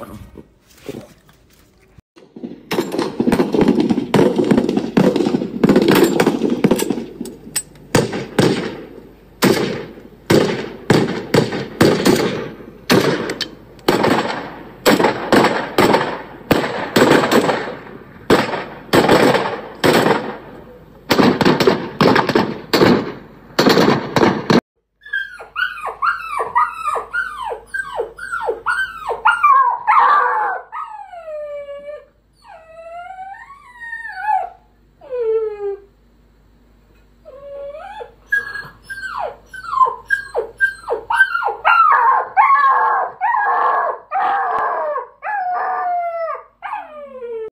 Oh.